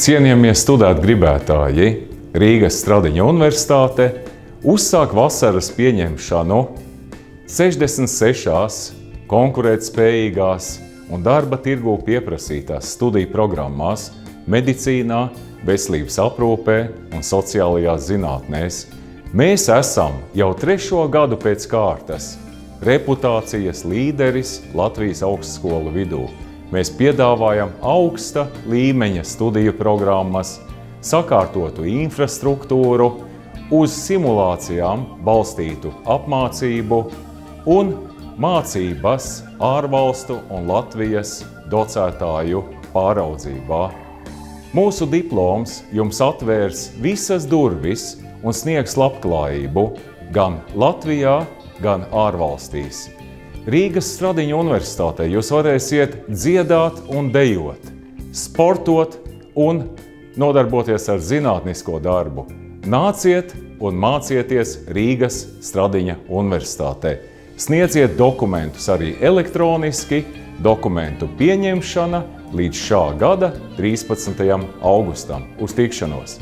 Cienījamie studēt gribētāji, Rīgas Stradiņa universitāte uzsāk vasaras pieņemšanu 66 konkurētspējīgās un darba tirgū pieprasītās studiju programmās medicīnā, veselības aprūpē un sociālajās zinātnēs. Mēs esam jau trešo gadu pēc kārtas reputācijas līderis Latvijas augstskolu vidū. Mēs piedāvājam augsta līmeņa studiju programmas, sakārtotu infrastruktūru, uz simulācijām balstītu apmācību un mācības ārvalstu un Latvijas docētāju pāraudzībā. Mūsu diploms jums atvērs visas durvis un sniegs labklājību gan Latvijā, gan ārvalstīs. Rīgas Stradiņa universitātē jūs varēsiet dziedāt un dejot, sportot un nodarboties ar zinātnisko darbu. Nāciet un mācieties Rīgas Stradiņa universitātē. Sniedziet dokumentus arī elektroniski, dokumentu pieņemšana līdz šā gada 13. augustam. Uz tikšanos!